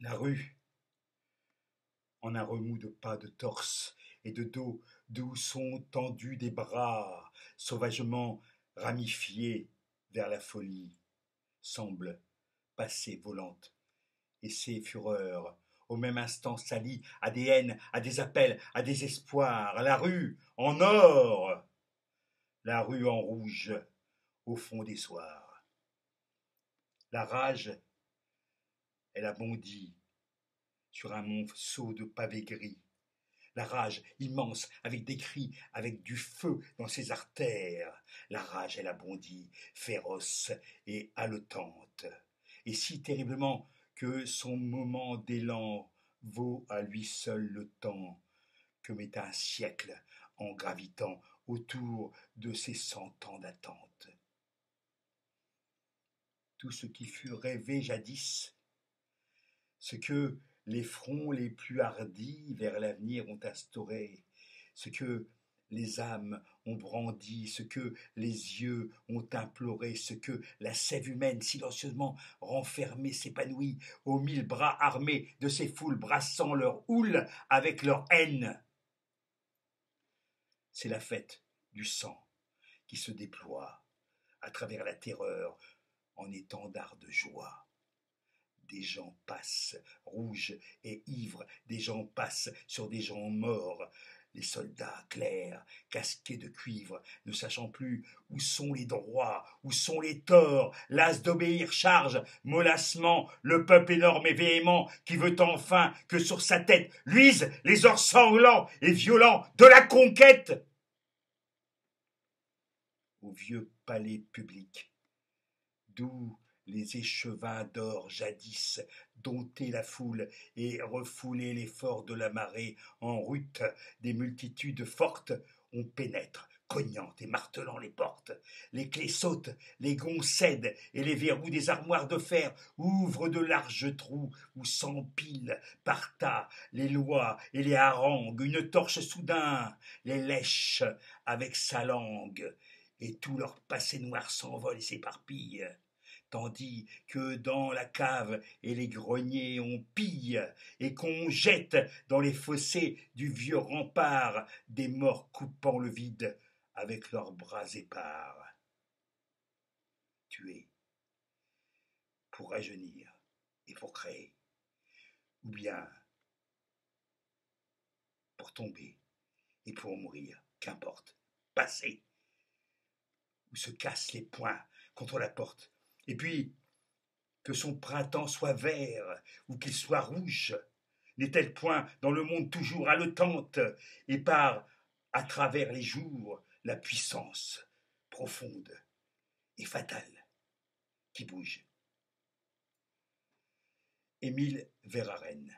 La rue, en un remous de pas de torse et de dos, d'où sont tendus des bras sauvagement ramifiés vers la folie, semble passer volante, et ses fureurs, au même instant s'allient à des haines, à des appels, à des espoirs. La rue en or, la rue en rouge, au fond des soirs. La rage, elle a bondi sur un monceau de pavés gris. La rage immense, avec des cris, avec du feu dans ses artères. La rage, elle a bondi, féroce et haletante, et si terriblement que son moment d'élan vaut à lui seul le temps que met un siècle en gravitant autour de ses cent ans d'attente. Tout ce qui fut rêvé jadis, ce que les fronts les plus hardis vers l'avenir ont instauré, ce que les âmes ont brandi, ce que les yeux ont imploré, ce que la sève humaine silencieusement renfermée s'épanouit aux mille bras armés de ces foules brassant leur houle avec leur haine. C'est la fête du sang qui se déploie à travers la terreur en étendard de joie. Des gens passent, rouges et ivres, des gens passent sur des gens morts, les soldats clairs, casqués de cuivre, ne sachant plus où sont les droits, où sont les torts, las d'obéir charge, mollassement, le peuple énorme et véhément qui veut enfin que sur sa tête luisent les ors sanglants et violents de la conquête. Au vieux palais public, d'où les échevins d'or jadis domptaient la foule et refoulaient l'effort de la marée en rute des multitudes fortes, on pénètre, cognant et martelant les portes. Les clés sautent, les gonds cèdent, et les verrous des armoires de fer ouvrent de larges trous où s'empilent par tas les lois et les harangues. Une torche soudain les lèche avec sa langue, et tout leur passé noir s'envole et s'éparpille tandis que dans la cave et les greniers on pille, et qu'on jette dans les fossés du vieux rempart des morts coupant le vide avec leurs bras épars. Tuer pour rajeunir et pour créer, ou bien pour tomber et pour mourir, qu'importe, passer, ou se casse les poings contre la porte et puis, que son printemps soit vert ou qu'il soit rouge, n'est-elle point dans le monde toujours haletante et par à travers les jours la puissance profonde et fatale qui bouge? Émile Verhaeren